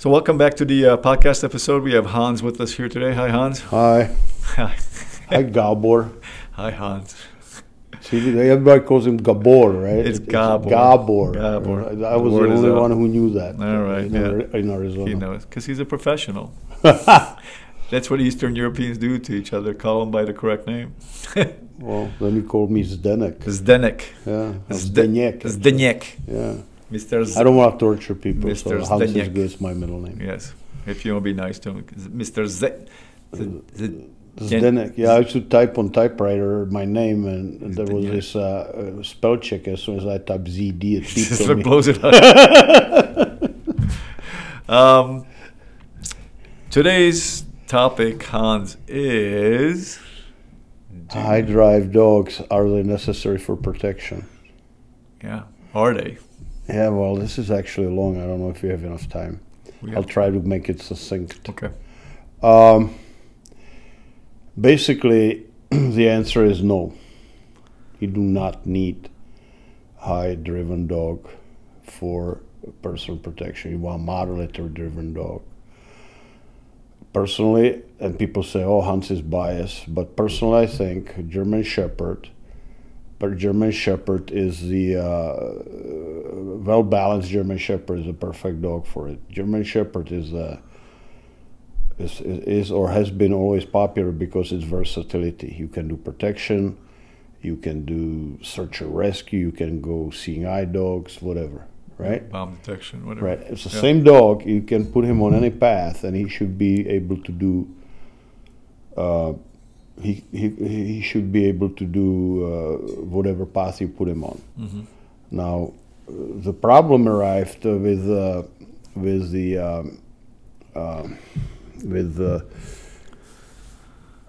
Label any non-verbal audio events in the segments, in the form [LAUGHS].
So, welcome back to the uh, podcast episode. We have Hans with us here today. Hi, Hans. Hi. Hi. Hi, Gabor. [LAUGHS] Hi, Hans. See, everybody calls him Gabor, right? It's Gabor. Gabor. Gabor. I was The the only one who knew that. All right, In, yeah. In Arizona. He knows because he's a professional. [LAUGHS] That's what Eastern Europeans do to each other. Call him by the correct name. [LAUGHS] Well, then he called me Zdenek. Zdenek. Yeah. Zdenek. Zdenek. Yeah. Mr. Z- I don't want to torture people, so Mr. Hans is Zdenek. good. It's my middle name. Yes. If you want to be nice to him. Mr. Z. Z- Z- Zdenek. Yeah, I used to type on typewriter my name, and, and there was this uh, uh, spell check. As soon as I typed ZD, it [LAUGHS] Just beeped like on me. blows it up. [LAUGHS] um, today's topic, Hans, is High drive dogs are they necessary for protection? yeah, are they? Yeah, well, this is actually long. I don't know if you have enough time. We I'll try to make it succinct. okay. Um, basically, [CLEARS THROAT] the answer is no. You do not need high driven dog for personal protection. You want moderate driven dog. Personally, and people say, oh, Hans is biased, but personally, I think German Shepherd, but German Shepherd is the uh, well balanced German Shepherd is a perfect dog for it. German Shepherd is uh, is, is or has been always popular because its versatility. You can do protection, you can do search and rescue, you can go seeing eye dogs, whatever, right? Bomb detection, whatever. Right. It's the Yeah. same dog. You can put him on any path, and he should be able to do. Uh, he, he he should be able to do uh, whatever path you put him on. Mhm. Now, uh, the problem arrived uh, with uh, with the um, uh, with the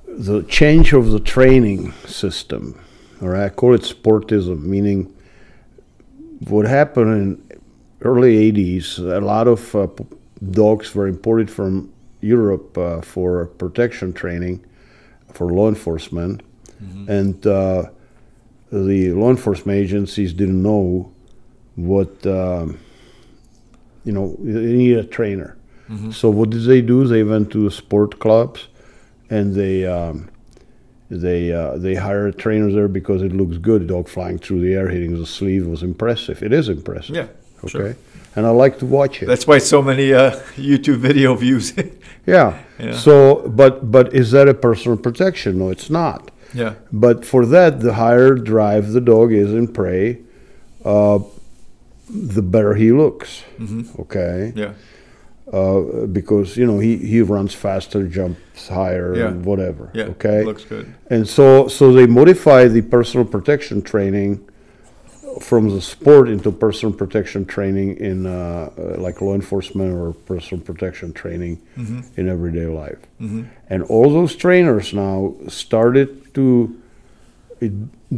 the change of the training system. All right, I call it sportism, meaning what happened in early '80s. A lot of uh, dogs were imported from Europe uh, for protection training for law enforcement, and uh, the law enforcement agencies didn't know what um, you know. They need a trainer. So what did they do? They went to sport clubs, and they um, they uh, they hired trainers there because it looks good. Dog flying through the air, hitting the sleeve was impressive. It is impressive. Yeah. Okay. sure. And I like to watch it. That's why so many uh, YouTube video views. [LAUGHS] yeah. Yeah. So, but but is that a personal protection? No, it's not. yeah. But for that, the higher drive the dog is in prey, uh, the better he looks. Okay, Yeah. uh, because you know he, he runs faster, jumps higher, Yeah. and whatever. Yeah. Okay, Looks good. and so so they modify the personal protection training from the sport into personal protection training in uh, uh, like law enforcement or personal protection training in everyday life. And all those trainers now started to uh,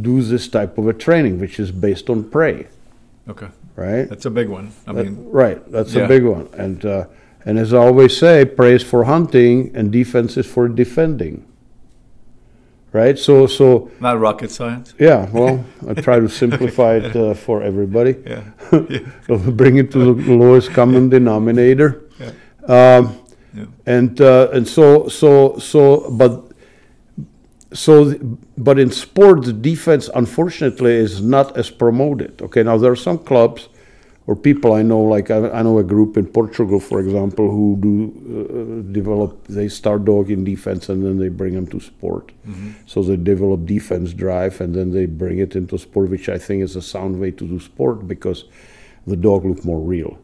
do this type of a training, which is based on prey, Okay. right? That's a big one. I That- mean, right, that's yeah. a big one. And uh, and as I always say, prey is for hunting and defense is for defending. Right? So so not rocket science. yeah, well, [LAUGHS] I try to simplify it uh, for everybody. Yeah. [LAUGHS] Bring it to the lowest common denominator. Yeah. Um, Yeah. and uh, and so so so but so but in sport the defense unfortunately is not as promoted okay now there are some clubs or people i know like i, I know a group in portugal for example who do uh, develop they start dog in defense and then they bring them to sport so they develop defense drive and then they bring it into sport which i think is a sound way to do sport because the dog look more real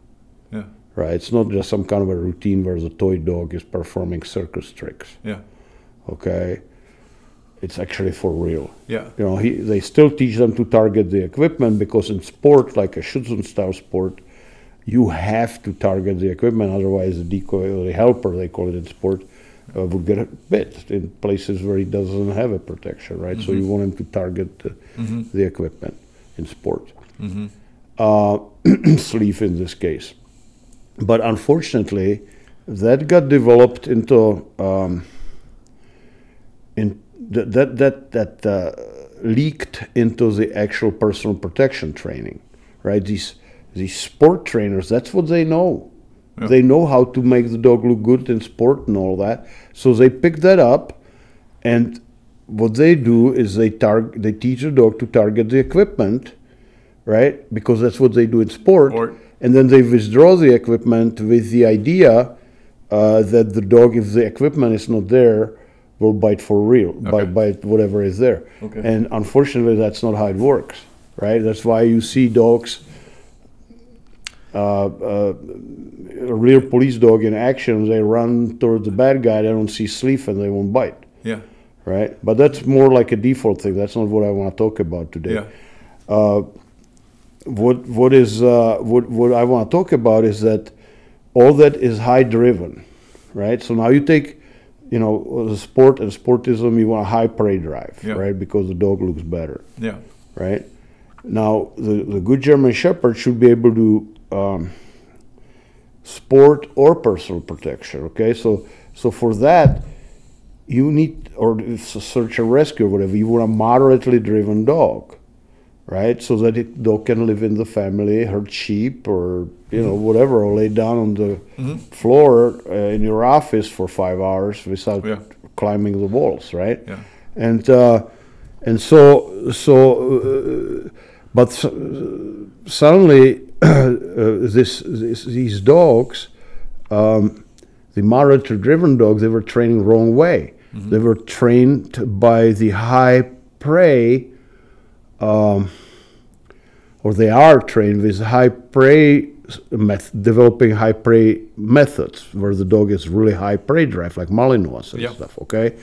Yeah. right? It's not just some kind of a routine where the toy dog is performing circus tricks, Yeah. okay? It's actually for real. Yeah. You know, he, they still teach them to target the equipment because in sport, like a Schutzhund style sport, you have to target the equipment, otherwise the decoy or the helper, they call it in sport, uh, will get bit in places where he doesn't have a protection, right? So you want him to target the, the equipment in sport. Uh, [CLEARS THROAT] sleeve in this case. But unfortunately, that got developed into um, in that that that, that uh, leaked into the actual personal protection training, right? These these sport trainers, that's what they know. Yeah. They know how to make the dog look good in sport and all that. So they pick that up, and what they do is they target. They teach the dog to target the equipment, right? Because that's what they do in sport. Or- and then they withdraw the equipment with the idea uh, that the dog, if the equipment is not there, will bite for real, Okay. bite, bite whatever is there. Okay. And unfortunately, that's not how it works, right? That's why you see dogs, uh, uh, a real police dog in action, they run towards the bad guy, they don't see sleep and they won't bite, Yeah. right? But that's more like a default thing. That's not what I want to talk about today Yeah. what what is uh, what what I want to talk about is that all that is high driven, right? So now you take, you know, the sport and sportism. You want a high prey drive, Yeah. right? Because the dog looks better, Yeah. right? Now the the good German Shepherd should be able to um, sport or personal protection. Okay, so so for that you need or search and rescue or whatever. You want a moderately driven dog right? So that it dog can live in the family, herd sheep, or you know whatever, or lay down on the floor uh, in your office for five hours without Yeah. climbing the walls, right? Yeah. And uh, and so so, uh, but suddenly [CLEARS THROAT] uh, this, this these dogs, um, the moderator driven dogs, they were trained wrong way. They were trained by the high prey or they are trained with high prey developing high prey methods where the dog is really high prey drive like malinois and Yeah. stuff okay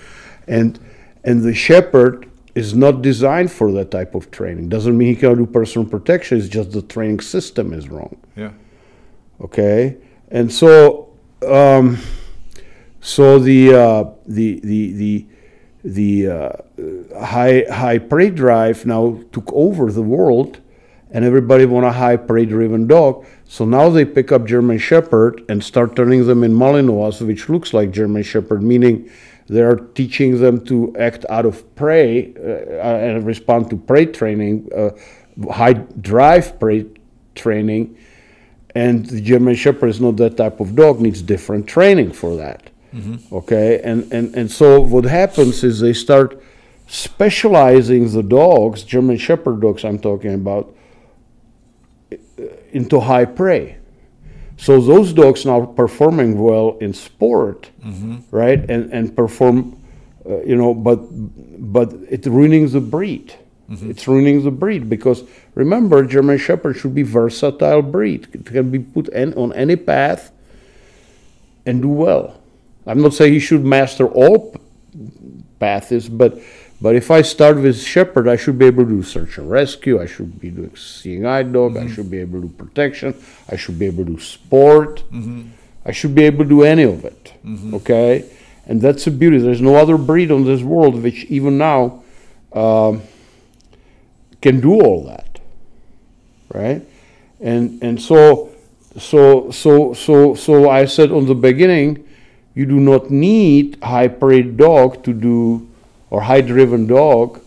and and the shepherd is not designed for that type of training doesn't mean he cannot do personal protection it's just the training system is wrong Yeah. okay and so um, so the uh, the the the the uh, high high prey drive now took over the world and everybody want a high prey driven dog so now they pick up german shepherd and start turning them in malinois which looks like german shepherd meaning they're teaching them to act out of prey uh, and respond to prey training uh, high drive prey training and the German Shepherd is not that type of dog; needs different training for that. Okay, and, and and so what happens is they start specializing the dogs, German Shepherd dogs, I'm talking about, uh, into high prey. So those dogs now performing well in sport, right, and and perform, uh, you know, but but it's ruining the breed. It's ruining the breed because remember, German Shepherd should be versatile breed. It can be put an, on any path and do well. I'm not saying he should master all paths, but but if I start with Shepherd, I should be able to do search and rescue. I should be doing seeing eye dog. I mm-hmm. should be able to do protection. I should be able to do sport. Mm-hmm. I should be able to do any of it. Mm-hmm. Okay, and that's the beauty. There's no other breed on this world which even now um, can do all that, right? And and so so so so so I said on the beginning, you do not need high preyed dog to do or high driven dog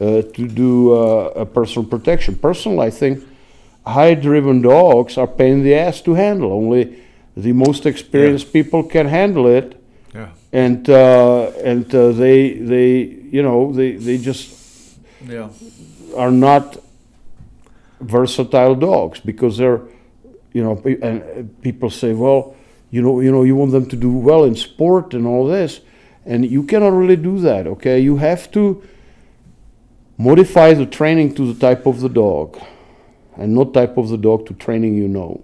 uh, to do uh, a personal protection. Personally, I think high driven dogs are pain in the ass to handle. Only the most experienced people can handle it Yeah. and uh, and uh, they they you know they they just Yeah. are not versatile dogs because they're you know and uh, people say well you know you know you want them to do well in sport and all this and you cannot really do that okay you have to modify the training to the type of the dog and not type of the dog to training you know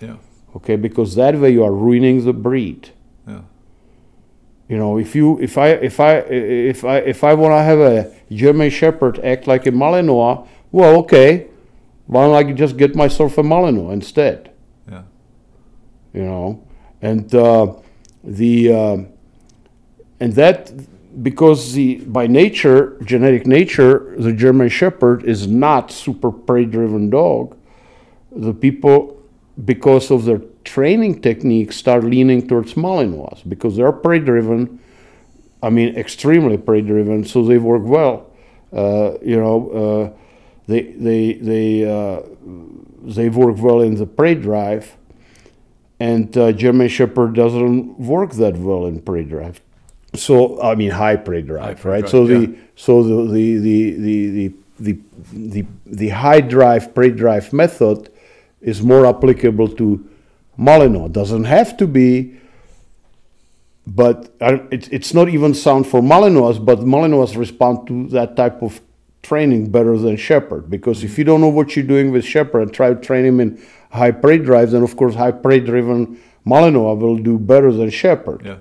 Yeah. okay because that way you are ruining the breed Yeah. you know, if you if I if I if I if I want to have a German Shepherd act like a Malinois, well, okay, why don't I just get myself a Malinois instead? Yeah. You know, and uh, the uh, and that because the by nature genetic nature the German Shepherd is not super prey driven dog. The people because of their training techniques start leaning towards Malinois because they're prey driven. I mean, extremely prey driven, so they work well. Uh, you know, uh, they they they uh, they work well in the prey drive, and uh, German Shepherd doesn't work that well in prey drive. So I mean high prey drive, prey right? so yeah. the so the the the the the the, the, high drive prey drive method is more applicable to Malinois. Doesn't have to be, but uh, it, it's not even sound for Malinois. But Malinois respond to that type of training better than Shepherd because if you don't know what you're doing with Shepherd and try to train him in high prey drive, and of course high prey driven Malinois will do better than Shepherd. Yeah.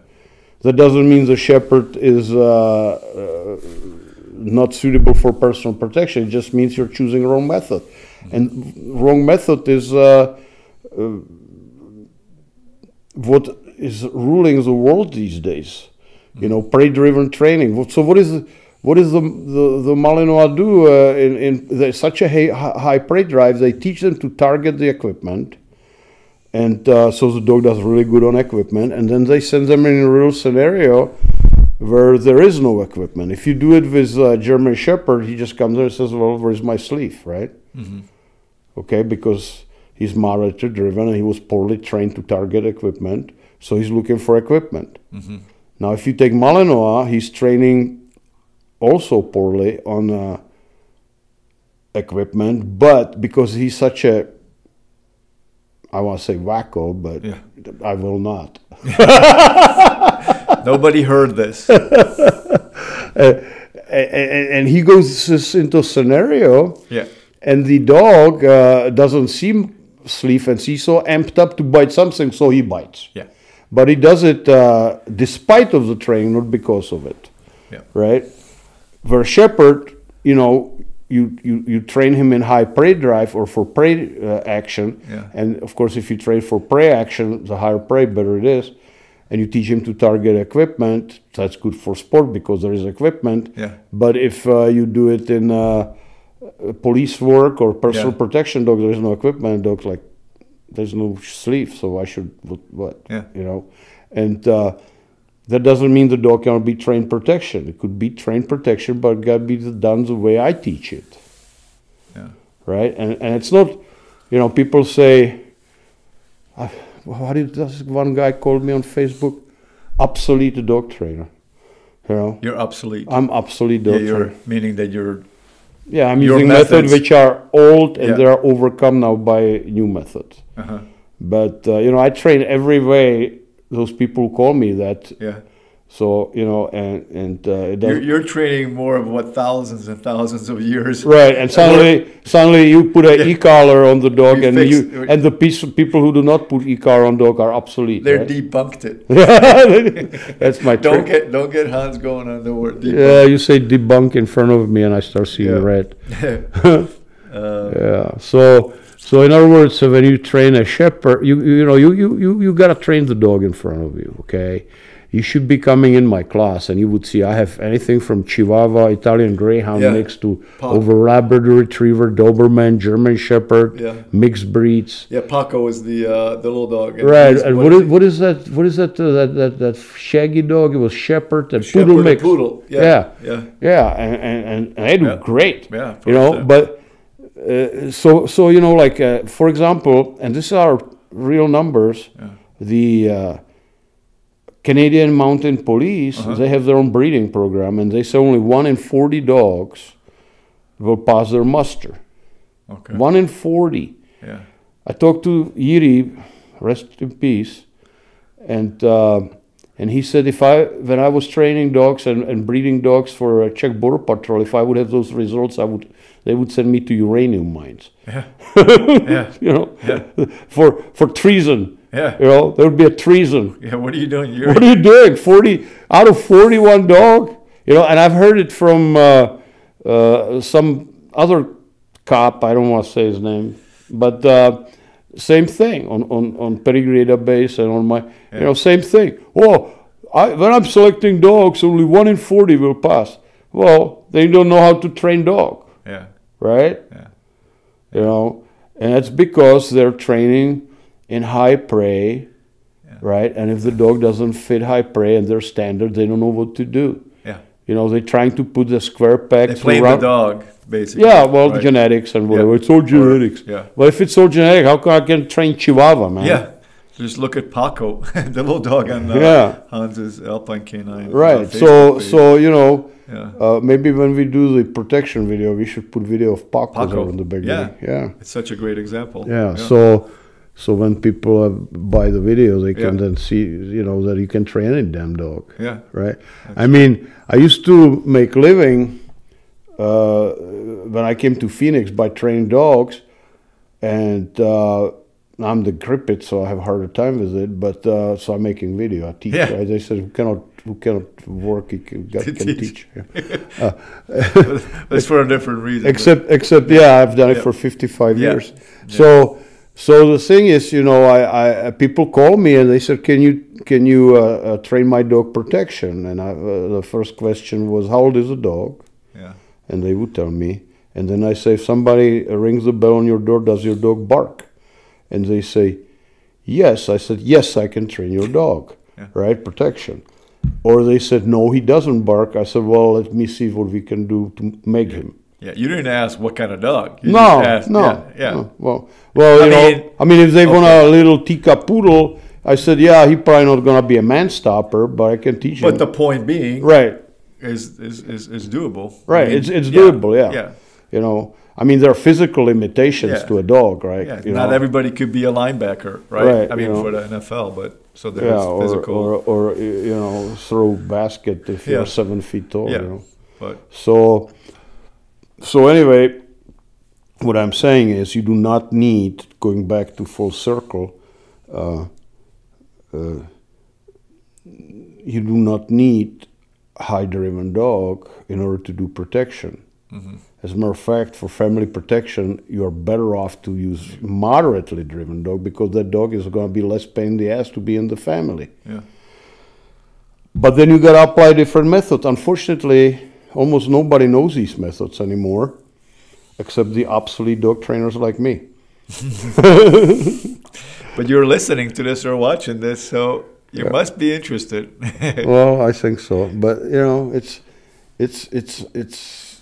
That doesn't mean the shepherd is uh, uh, not suitable for personal protection. It just means you're choosing wrong method, and wrong method is uh, uh, what is ruling the world these days. You know, prey-driven training. So what is what is the the, the Malinois do uh, in in such a high, high prey drive? They teach them to target the equipment. And uh, so the dog does really good on equipment and then they send them in a real scenario where there is no equipment. If you do it with uh, german shepherd he just comes there and says well where's my sleeve? Right? Okay because he's monitor driven and he was poorly trained to target equipment so he's looking for equipment. Now if you take malinois he's training also poorly on uh, equipment but because he's such a I want to say wacko, but Yeah. I will not. [LAUGHS] Nobody heard this. [LAUGHS] and, and he goes into a scenario, Yeah. and the dog uh, doesn't seem sleep and he's so amped up to bite something, so he bites. Yeah. But he does it uh, despite of the training, not because of it, Yeah. right? Where shepherd, you know, you, you, you train him in high prey drive or for prey uh, action, Yeah. and of course, if you train for prey action, the higher prey, better it is. And you teach him to target equipment. That's good for sport because there is equipment. Yeah. But if uh, you do it in uh, uh, police work or personal Yeah. protection dog, there is no equipment. Dogs like there's no sleeve, so I should what? what Yeah. You know, and uh, that doesn't mean the dog cannot be trained protection. It could be trained protection, but it got to be done the way I teach it Yeah. right? And and it's not, you know, people say, uh, what did this one guy called me on Facebook? Obsolete dog trainer. You know, You're obsolete. I'm obsolete yeah, dog you're trainer. meaning that you're Yeah, I'm your using methods methods- which are old and Yeah. they are overcome now by new methods. uh-huh. But uh, you know, I train every way. Those people call me that. yeah. So you know, and and uh, You're, you're training more of what thousands and thousands of years. Right, and suddenly, [LAUGHS] suddenly you put an Yeah. e-collar on the dog, We and fixed- you and the piece of people who do not put e-collar on dog are obsolete. They right? debunked it. [LAUGHS] That's my [LAUGHS] Don't trick. get don't get Hans going on the word Debunk. Yeah, you say debunk in front of me, and I start seeing Yeah. red. uh, Yeah. So, so in other words, so when you train a shepherd, you you know you you you, you gotta train the dog in front of you. Okay. You should be coming in my class, and you would see I have anything from Chihuahua, Italian Greyhound Yeah. mix to over Labrador Retriever, Doberman, German Shepherd, Yeah. mixed breeds. yeah, Paco is the uh, the little dog. and Right, and what is what is that? What is that? Uh, that that that shaggy dog? It was shepherd and Shepherd poodle and mix. poodle. Yeah, yeah, yeah. yeah, and and, and, and they do Yeah. great. Yeah, you know. But uh, so so you know, like uh, for example, and these are real numbers. Yeah. The uh, Canadian Mountain Police Uh-huh. they have their own breeding program, and they say only one in forty dogs will pass their muster. Okay. One in forty. Yeah. I talked to Yiri, rest in peace, and uh, and he said if I when I was training dogs and, and breeding dogs for a Czech Border Patrol, if I would have those results, I would they would send me to uranium mines. Yeah. [LAUGHS] yeah. You know, Yeah. for for treason. Yeah. You know, there would be a treason. Yeah. What are you doing? You're What are you doing? Forty out of forty-one dog. You know, and I've heard it from uh, uh, some other cop. I don't want to say his name, but uh, same thing on on on pedigree database and on my, you know, same thing. Oh, I, when I'm selecting dogs, only one in forty will pass. Well, they don't know how to train dog, yeah. right? Yeah. You know, and that's because they're training in high prey, Yeah. right? And if the dog doesn't fit high prey and their standard, they don't know what to do. Yeah. You know, they're trying to put the square peg They to played the dog basically. Yeah, well, right? genetics and whatever. Yeah. It's all Or- genetics. yeah. Well, if it's all genetic, how come I can train Chihuahua, man? Yeah. Just look at Paco, [LAUGHS] the little dog on uh, Yeah. Hans's Alpine K9. Right. So page. so you know, Yeah. uh, maybe when we do the protection video, we should put video of Paco, Paco, in the beginning. Yeah. yeah. It's such a great example. Yeah. So so when people buy the video, they can Yeah. then see you know that you can train any damn dog. yeah. right? I mean, I used to make living uh, when I came to Phoenix by training dogs, and uh, I'm the gripit, so I have a harder time with it. But uh, so I'm making video. I teach. Yeah. Right? They said who cannot who cannot work, he can, can teach. Yeah. [LAUGHS] [LAUGHS] That's for a different reason. Except, except, yeah, I've done it for 55 Yeah. years. So, so the thing is, you know, I, I uh, people call me and they said, "Can you can you uh, uh, train my dog protection?" And I, uh, the first question was, "How old is the dog?" yeah. And they would tell me. And then I say, "If somebody rings the bell on your door, does your dog bark?" And they say, "Yes." I said, "Yes, I can train your dog, Yeah. right? Protection." Or they said, "No, he doesn't bark." I said, "Well, let me see what we can do to make him." Yeah. You didn't ask what kind of dog. You No, asked, no, Yeah. yeah. no. Well, well, I you know, I mean, if they want a little Tika poodle, I said, yeah, he probably not gonna be a man stopper, but I can teach But him. But the point being right, is, is, is, is doable. I right. mean, it's it's yeah, doable, yeah. Yeah. You know, I mean, there are physical limitations Yeah. to a dog, right? Yeah, You not know? everybody could be a linebacker, right? Right, I mean, you know. for the NFL, but so there's Yeah, or, physical. or or you know, throw basket if you're seven feet tall. Yeah. You know, but so so anyway, what I'm saying is, you do not need going back to full circle. Uh, uh, you do not need high driven dog in order to do protection. mhm. As a matter of fact, for family protection, you are better off to use moderately driven dog because that dog is going to be less pain in the ass to be in the family. yeah, But then you got to apply different methods. Unfortunately, almost nobody knows these methods anymore, except the obsolete dog trainers like me. [LAUGHS] but you're listening to this or watching this, so you Yeah. must be interested. [LAUGHS] well, I think so, but you know, it's it's it's it's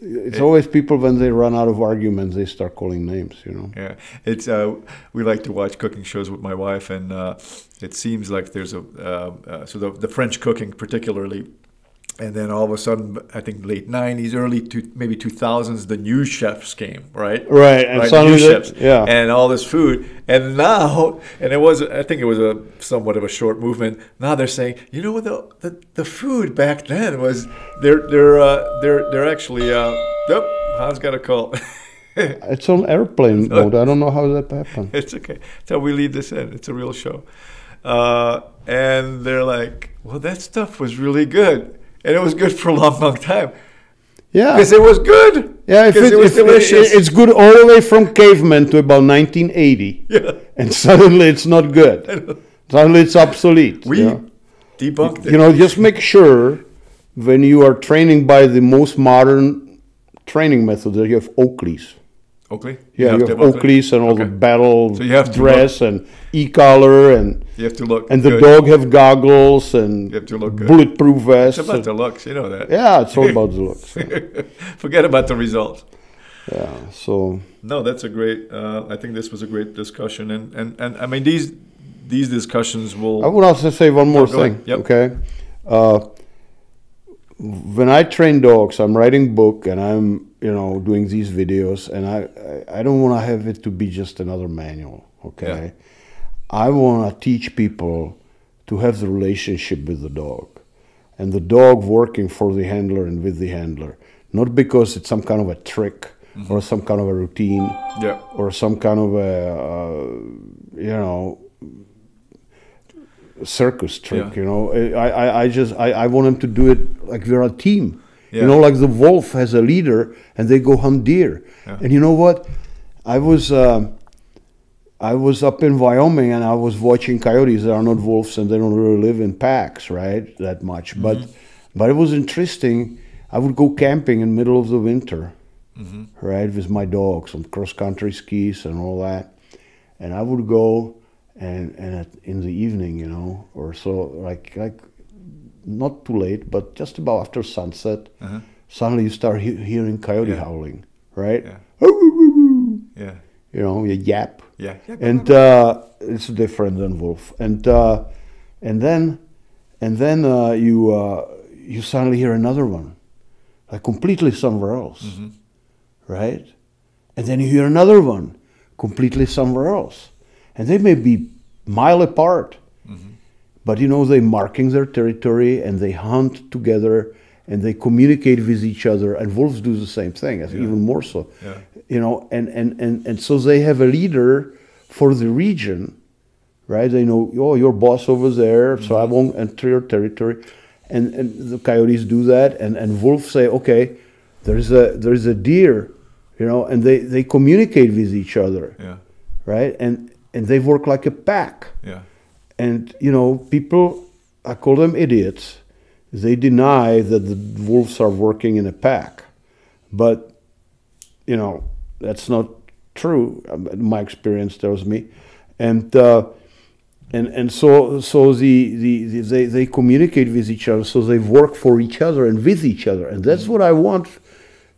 it's It- always people when they run out of arguments, they start calling names. You know. Yeah, it's uh, we like to watch cooking shows with my wife, and uh, it seems like there's a uh, uh, so the, the French cooking particularly, and then all of a sudden, I think late '90s, early to maybe 2000s, the new chefs came, right? Right, and right, suddenly new chefs, yeah. and all this food, and now, and it was, I think it was a somewhat of a short movement. Now they're saying, you know what, the the, the food back then was they're they're uh, they're they're actually, uh, yep, Hans got a call. [LAUGHS] It's on airplane mode. I don't know how that happened. [LAUGHS] It's okay. So we leave this in. It's a real show. Uh, and they're like, well, that stuff was really good. And it was good for a long, long time. Yeah, Because it was good. yeah. If, 'Cause it, it was if it- it's good all the way from caveman to about 1980, Yeah. and [LAUGHS] suddenly it's not good. Suddenly it's obsolete. We yeah. debunked it. you know, just make sure when you are training by the most modern training method that you have Oakleys. Oakley? Yeah, you have, to Oakleys and all the battle So you have to dress and e-collar and You have to look and the good. dog have goggles and You have to look good. bulletproof It's vests. about and- the looks. You know that. yeah, it's all about the [LAUGHS] looks. Forget about the results. Yeah, so No, that's a great. Uh, I think this was a great discussion, and, and, and I mean these these discussions will. I would also say one more Oh, thing. Yep. Okay, uh, when I train dogs, I'm writing book and I'm you know doing these videos, and I I, I don't want to have it to be just another manual. Okay, I want to teach people to have the relationship with the dog, and the dog working for the handler and with the handler, not because it's some kind of a trick or some kind of a routine yeah. or some kind of a uh, you know circus trick Yeah. you know I, I, I just I, I want them to do it like we're a team Yeah. you know like the wolf has a leader and they go hunt deer Yeah. and you know what I was um I was up in Wyoming and I was watching coyotes they are not wolves and they don't really live in packs right that much Mm-hmm. but but it was interesting I would go camping in middle of the winter Mm-hmm. right, with my dogs on cross country skis and all that. And I would go and and at, in the evening, you know, or so, like like not too late, but just about after sunset, Uh-huh. suddenly you start he- hearing coyote Yeah. howling, right? Yeah. Yeah. You know, you yap. Yeah. And uh, it's different than wolf. And uh, and then and then uh, you uh, you suddenly hear another one, like completely somewhere else, Mm-hmm. right? And then you hear another one, completely somewhere else, and they may be mile apart. But you know they marking their territory and they hunt together and they communicate with each other. And wolves do the same thing, as even more so. Yeah. You know, and, and, and, and so they have a leader for the region right? They know, oh, your boss over there, so I mm-hmm. won't enter your territory. And, and the coyotes do that, and, and wolves say, okay, there's a there's a deer, you know, and they, they communicate with each other, Yeah. right? And and they work like a pack. Yeah. And you know, people, I call them idiots. They deny that the wolves are working in a pack, but you know that's not true. Um, My experience tells me, and uh, and and so so the, the, the they they communicate with each other. So they work for each other and with each other, and that's what I want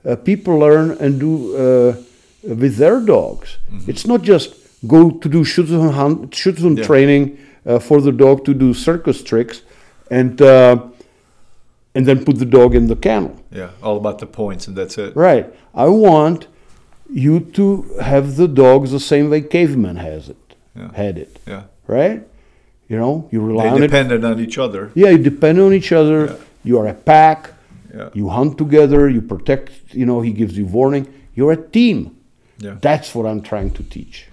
uh, people learn and do uh, with their dogs. It's not just go to do Schutzhund, hunt- Yeah. training uh, for the dog to do circus tricks, and uh, and then put the dog in the kennel. Yeah. All about the points, and that's it. Right. I want you to have the dogs the same way caveman has it, Yeah. had it. Yeah. Right. You know, you rely They on it. depended on each other. Yeah, you depend on each other. Yeah. You are a pack. Yeah. You hunt together. You protect. You know, he gives you warning. You're a team. Yeah. That's what I'm trying to teach.